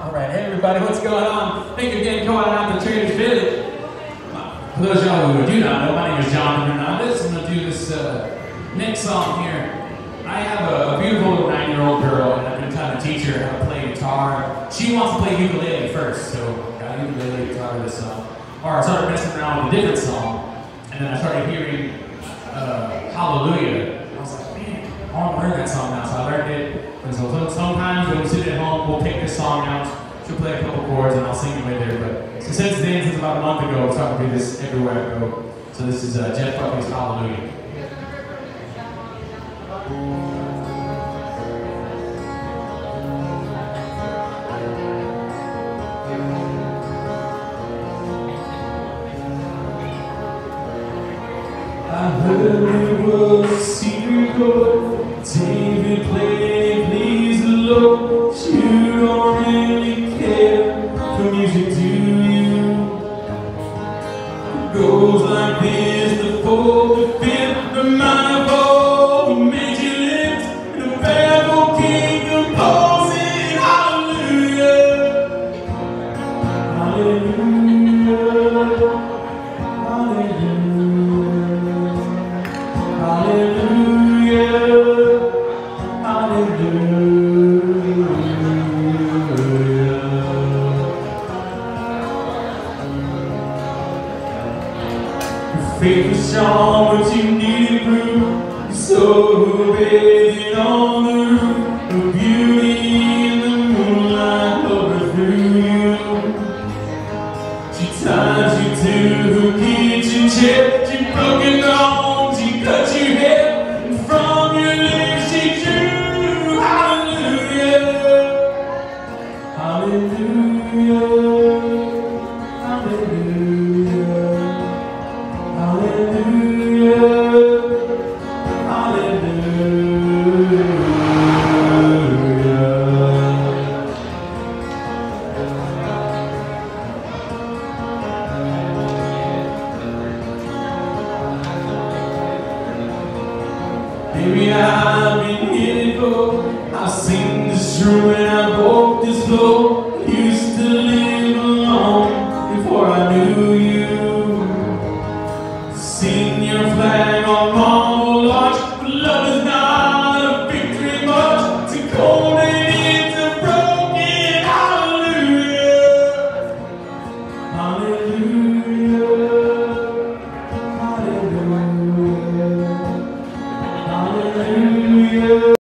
All right, hey everybody, what's going on? Thank you again for coming out to Traders Village. For those of y'all who do not know, my name is Jonathan Hernandez. I'm gonna do this uh, next song here. I have a, a beautiful nine-year-old girl, and I've been trying to teach her how to play guitar. She wants to play ukulele first, so I got ukulele guitar this song. Or I started messing around with a different song, and then I started hearing uh, Hallelujah. I was like, man, I want to learn that song now, so I learned it. And so so- we sit at home, we'll take this song out. She'll play a couple chords, and I'll sing it right there. But so since then, since about a month ago, I'm starting to do this everywhere I go. So this is uh, Jeff Buckley's Hallelujah. I heard it was secret like this: the fourth, the fifth, the manifold, the major lift, the baffled king hallelujah, hallelujah. Faith was strong, but you needed proof. Baby, I've been here before. I've seen this room and I've walked this floor. Used to live